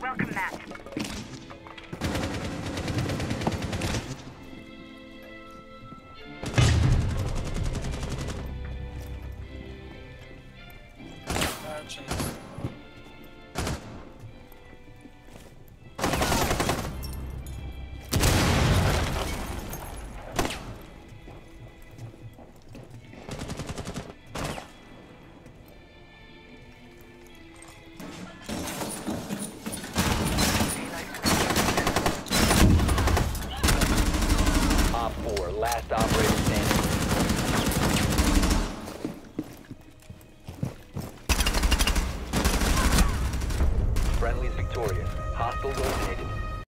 welcome Merchants. last operator standing. Friendlies victorious. Hostiles eliminated.